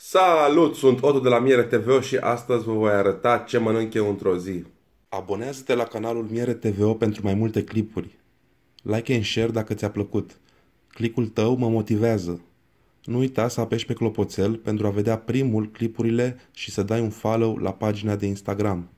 Salut, sunt Otto de la Miere TV și astăzi vă voi arăta ce mănânc eu într-o zi. Abonează-te la canalul Miere TVO pentru mai multe clipuri. Like and share dacă ți-a plăcut. Clicul tău mă motivează. Nu uita să apeși pe clopoțel pentru a vedea primul clipurile și să dai un follow la pagina de Instagram.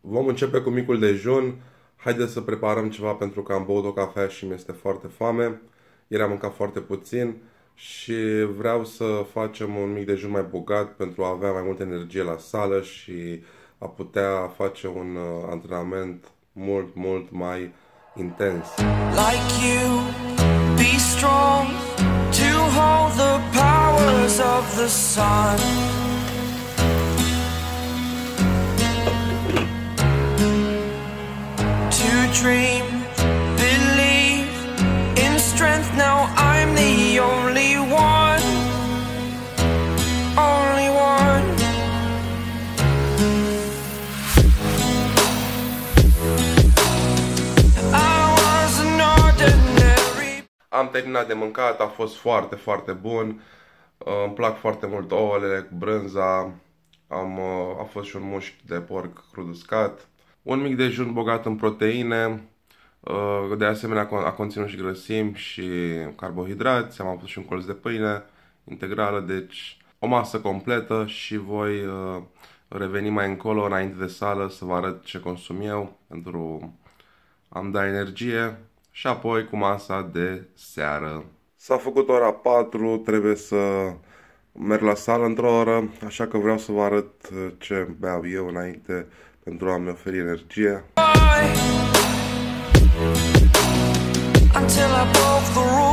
Vom începe cu micul dejun. Haideți să preparăm ceva pentru că am băut o cafea și mi-este foarte foame. Ieri am mâncat foarte puțin și vreau să facem un mic dejun mai bogat pentru a avea mai multă energie la sală și a putea face un uh, antrenament mult, mult mai intens. Like you, be strong to hold the powers of the sun. Am terminat de mâncat, a fost foarte, foarte bun. Uh, îmi plac foarte mult ouăle cu brânza. Am, uh, a fost și un mușchi de porc crud uscat. Un mic dejun bogat în proteine. Uh, de asemenea a conținut și grăsimi și carbohidrați. Am avut și un colț de pâine integrală, deci o masă completă și voi reveni mai încolo înainte de sală să vă arăt ce consum eu pentru a-mi da energie și apoi cu masa de seară. S-a făcut ora 4, trebuie să merg la sală într-o oră, așa că vreau să vă arăt ce beau eu înainte pentru a-mi oferi energie. Until I broke the rules,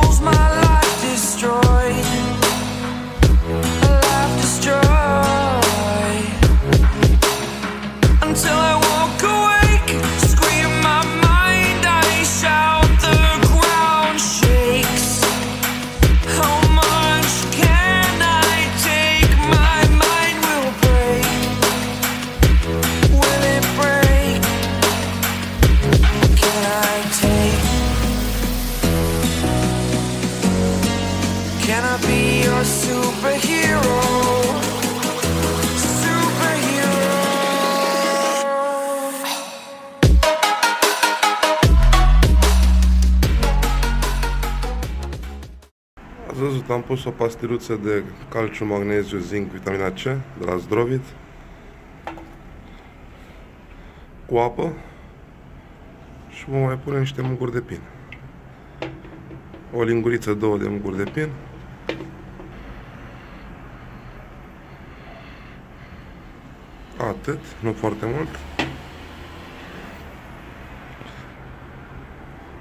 Ați văzut, am pus o pastiluță de calciu, magneziu, zinc, vitamina C de la Zdrovit cu apă și vom mai pune niște muguri de pin. O linguriță, două de muguri de pin. Atât, nu foarte mult.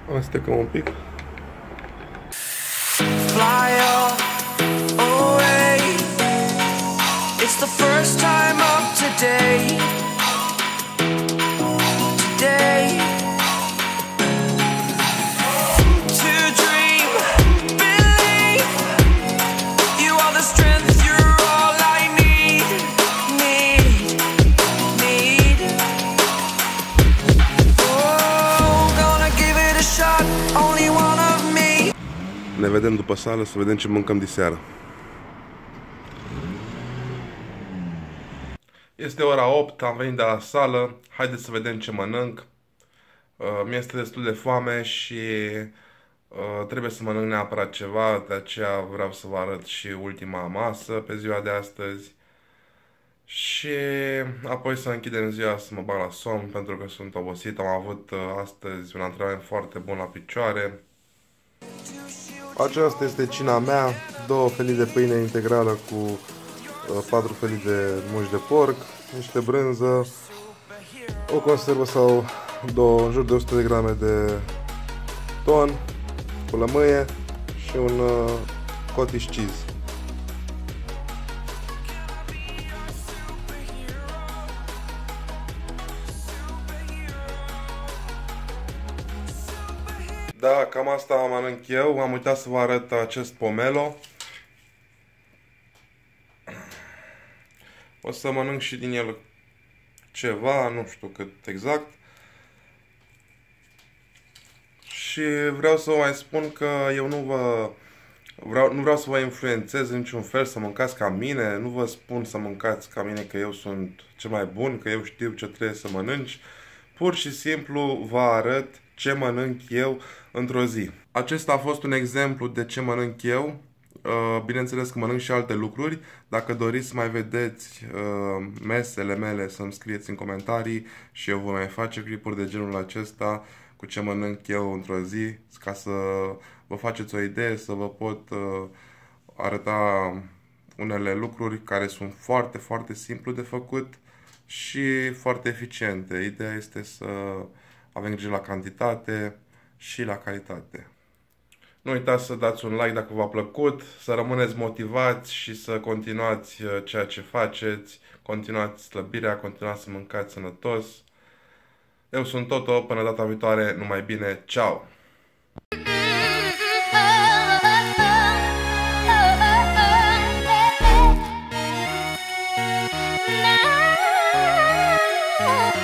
Amestecăm un pic. It's the first time of today. Today. To dream, believe. You are the strength, you're all I need. Need, need. Oh, gonna give it a shot, only one of me. Ne vedem după sală, să vedem ce mâncăm diseară. Este ora 8, am venit de la sală, haideți să vedem ce mănânc. Uh, mi-este destul de foame și uh, trebuie să mănânc neapărat ceva, de aceea vreau să vă arăt și ultima masă pe ziua de astăzi. Și apoi să închidem ziua să mă bag la somn pentru că sunt obosit. Am avut uh, astăzi un antrenament foarte bun la picioare. Aceasta este cina mea, două felii de pâine integrală cu uh, patru felii de mușchi de porc, niște brânză, o conservă sau două, în jur de 100 de grame de ton, cu lămâie și un uh, cottage cheese. Da, cam asta mănânc eu. Am uitat să vă arăt acest pomelo. O să mănânc și din el ceva, nu știu cât exact. Și vreau să vă mai spun că eu nu vă Vreau, nu vreau să vă influențez în niciun fel să mâncați ca mine, nu vă spun să mâncați ca mine că eu sunt cel mai bun, că eu știu ce trebuie să mănânci. Pur și simplu vă arăt ce mănânc eu într-o zi. Acesta a fost un exemplu de ce mănânc eu. Uh, bineînțeles că mănânc și alte lucruri. Dacă doriți să mai vedeți uh, mesele mele, să-mi scrieți în comentarii și eu vă mai face clipuri de genul acesta cu ce mănânc eu într-o zi, ca să vă faceți o idee, să vă pot uh, arăta unele lucruri care sunt foarte, foarte simplu de făcut și foarte eficiente. Ideea este să avem grijă la cantitate și la calitate. Nu uitați să dați un like dacă v-a plăcut, să rămâneți motivați și să continuați ceea ce faceți, continuați slăbirea, continuați să mâncați sănătos. Eu sunt Toto, până data viitoare, numai bine, ceau! Oh